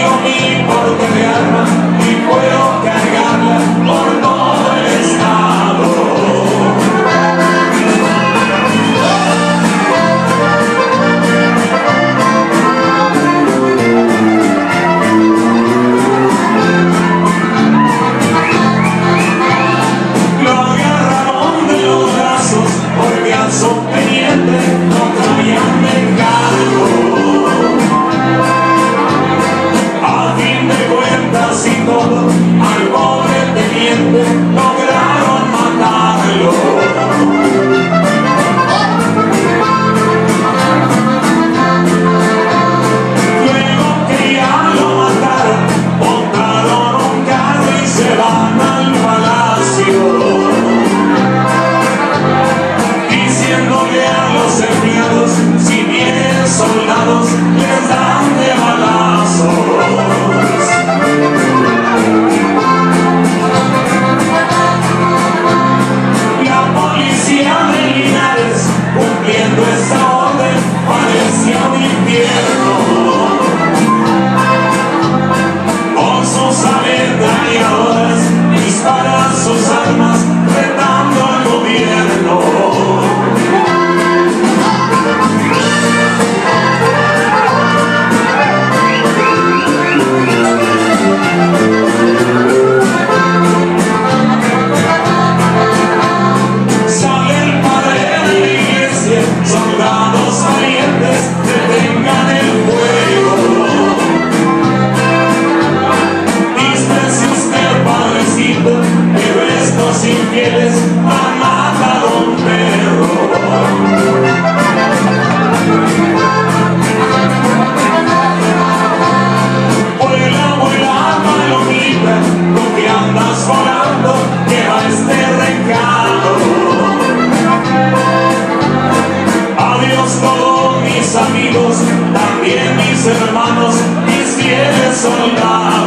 Dios mío. is all. hermanos y fieles soldados.